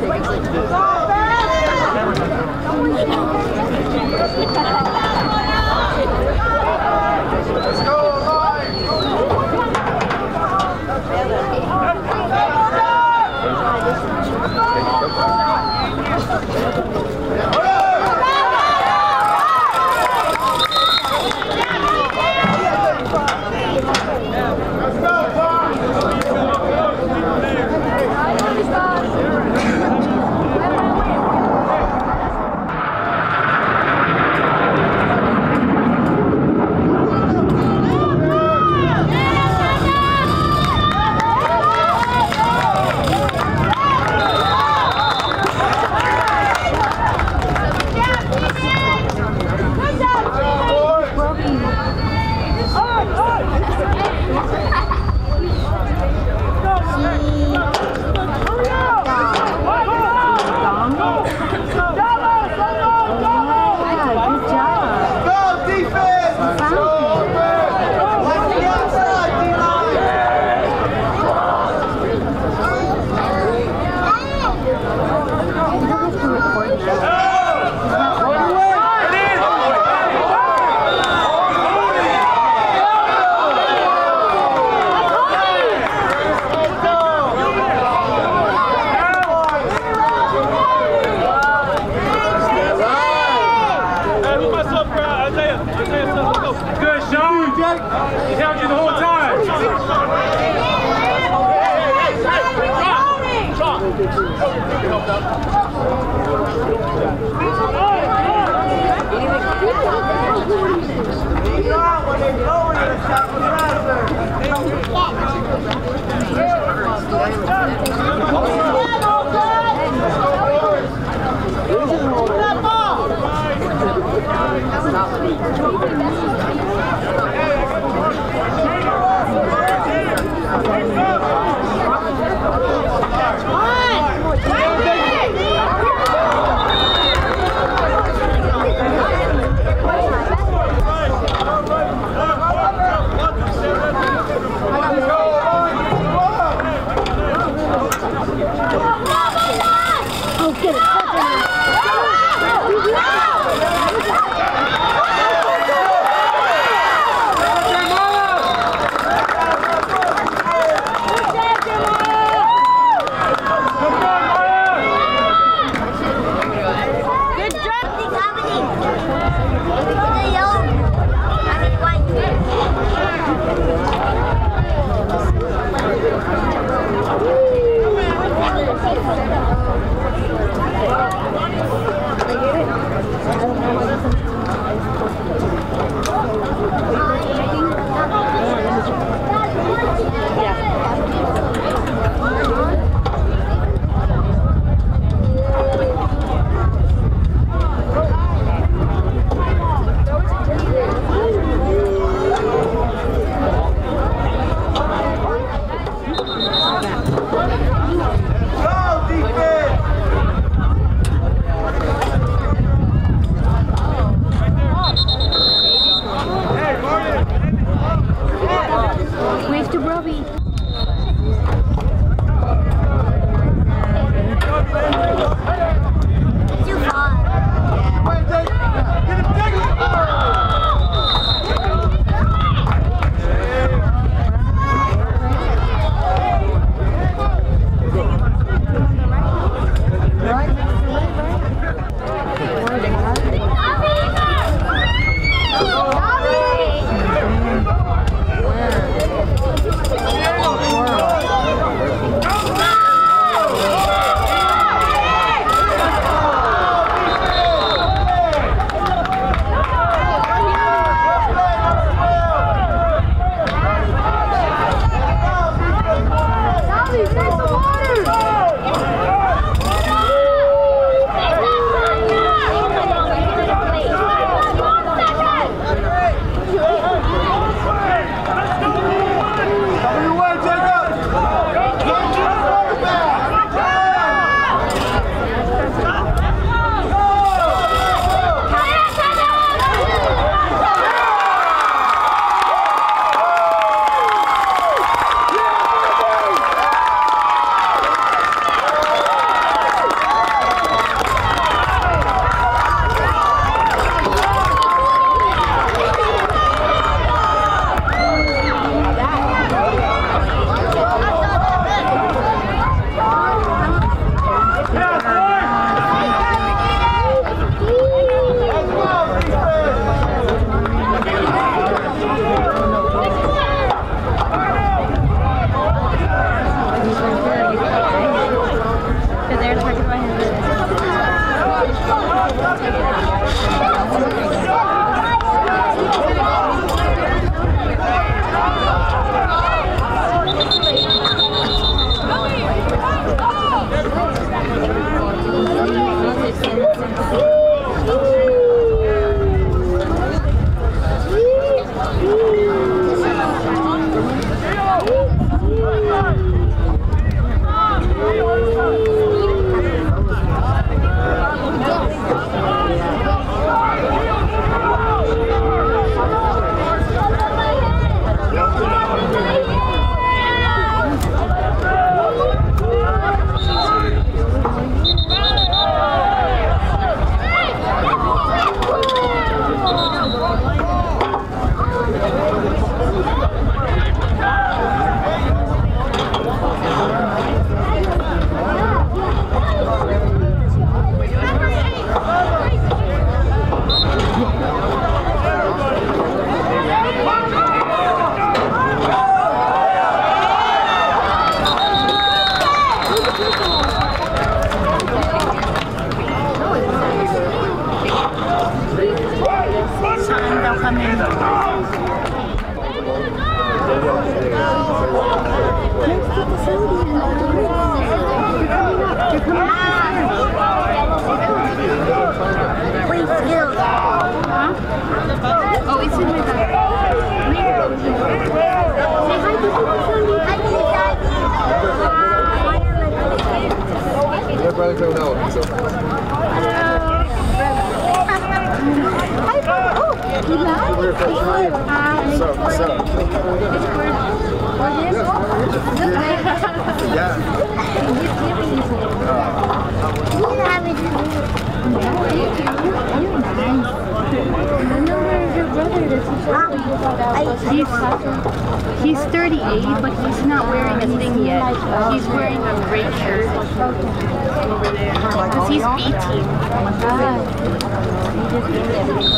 Yeah,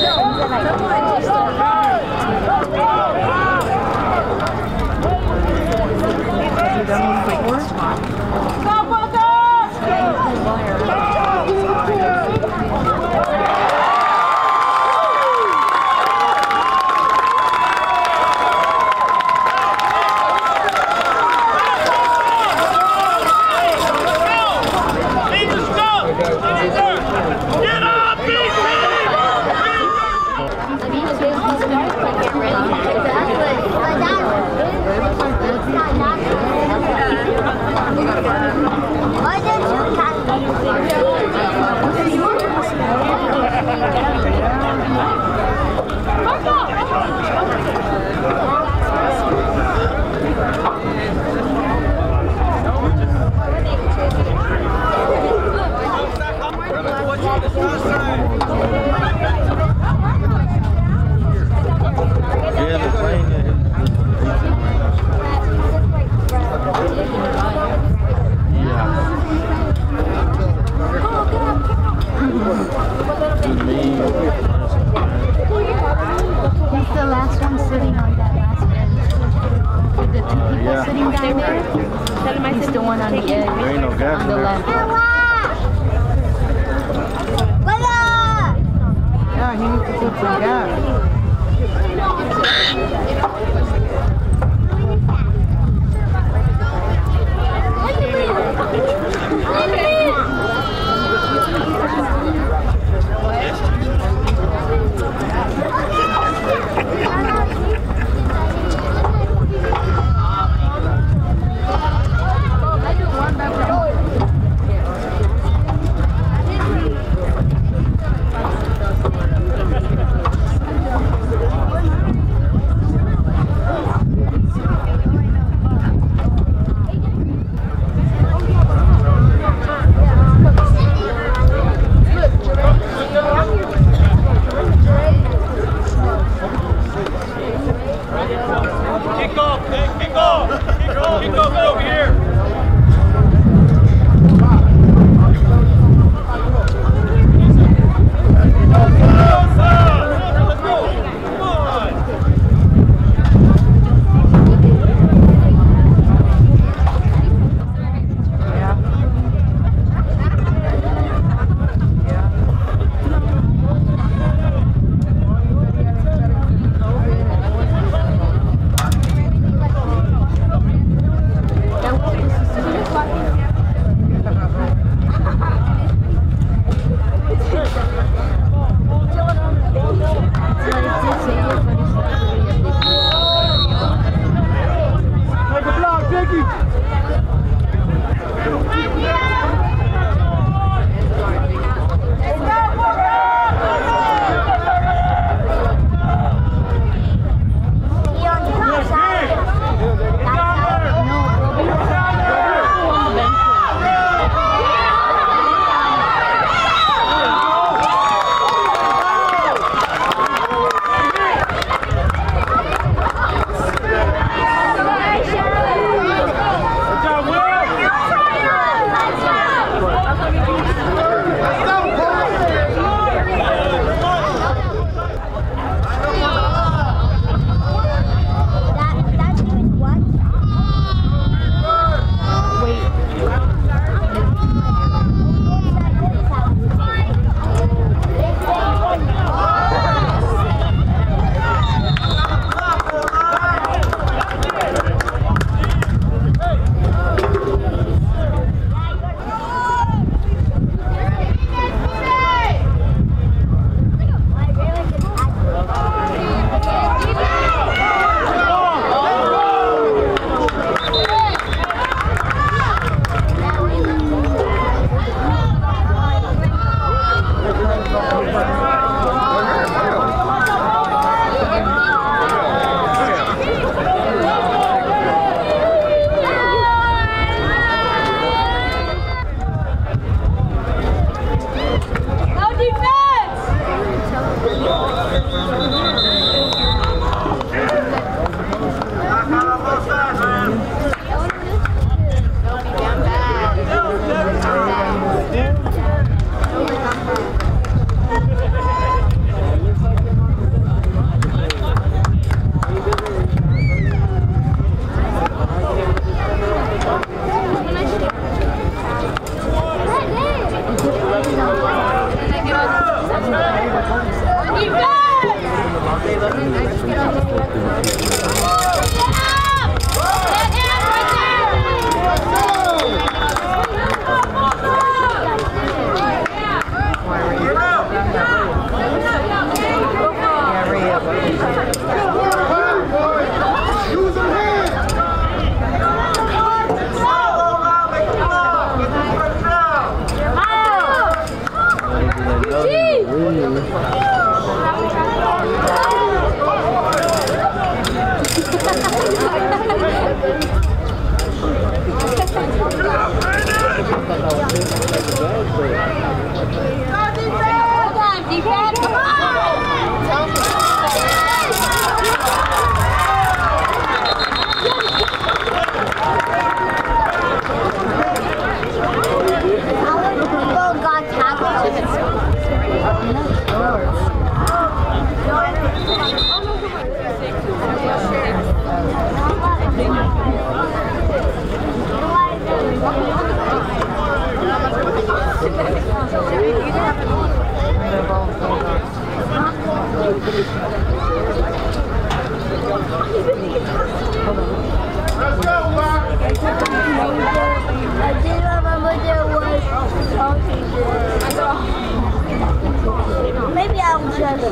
Ja. Hold Maybe I was just.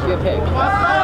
Get picked.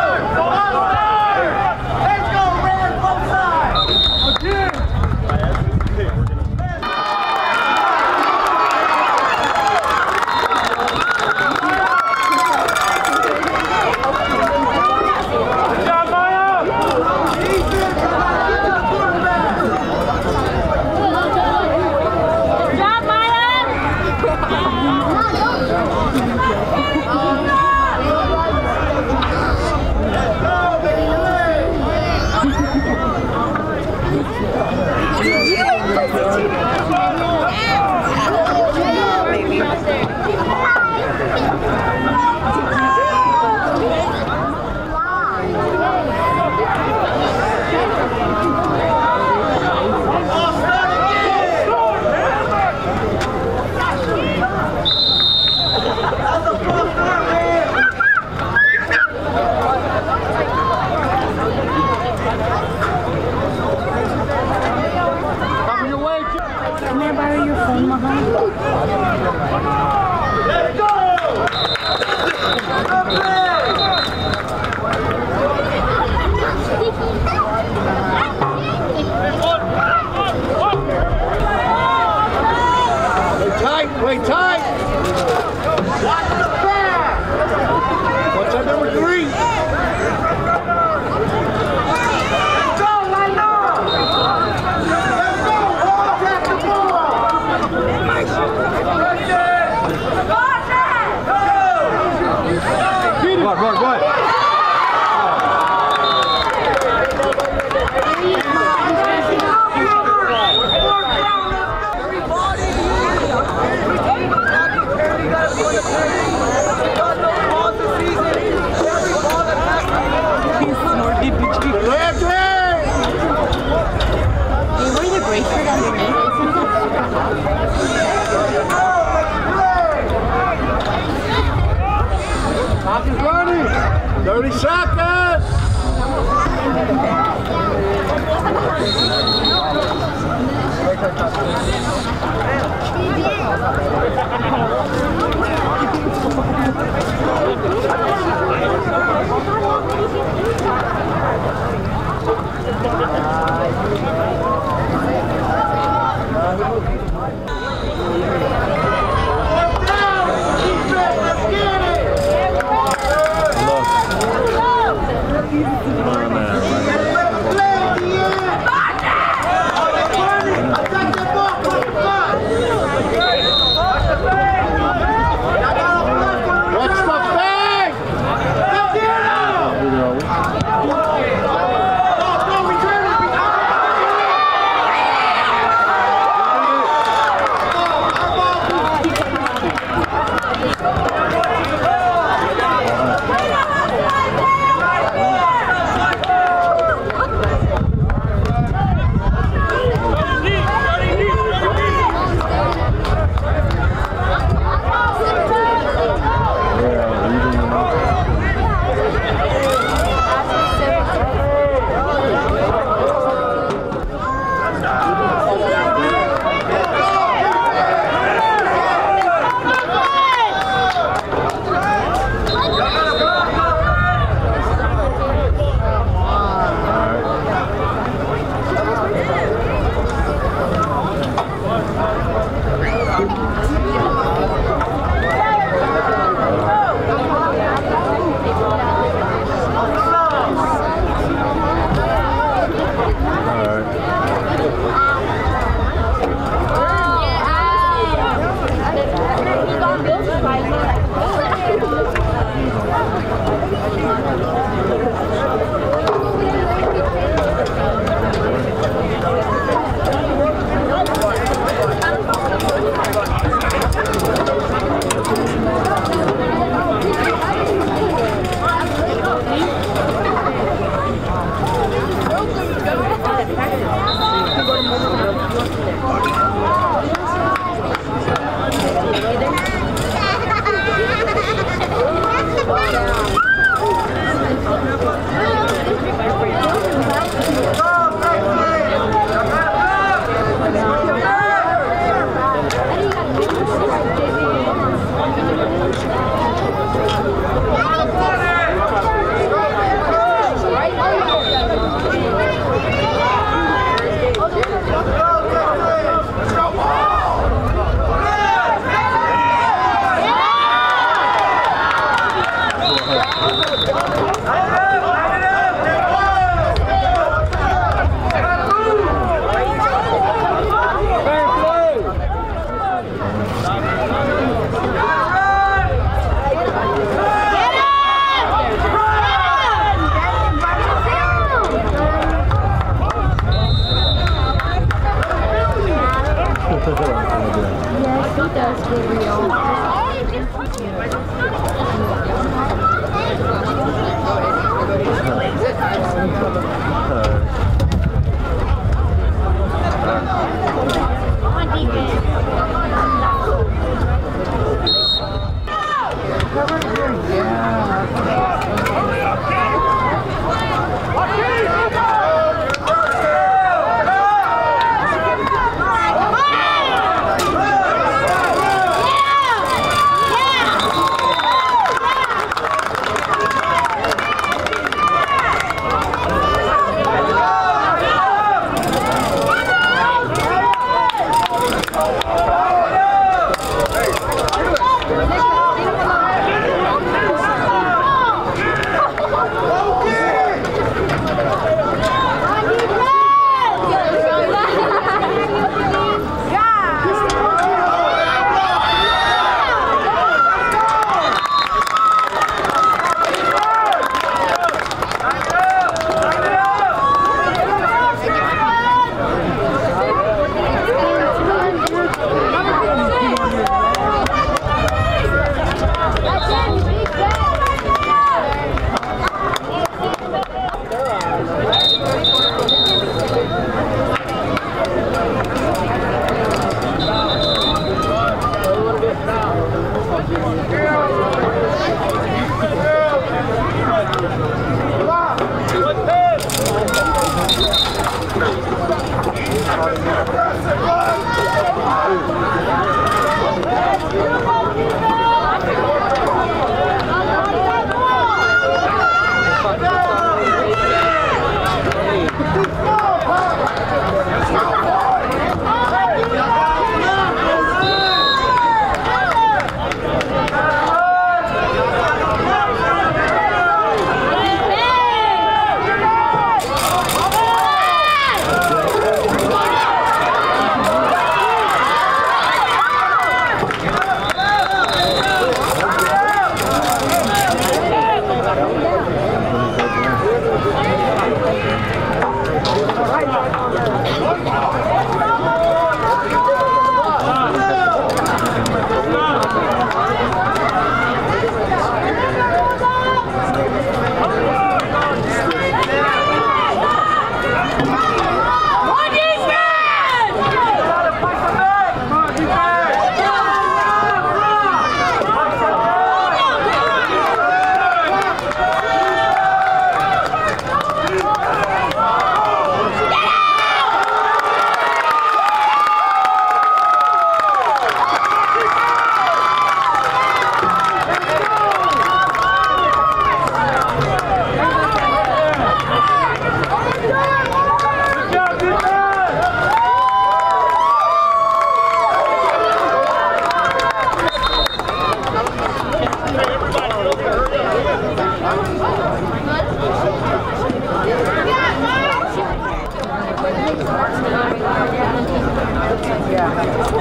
Yeah.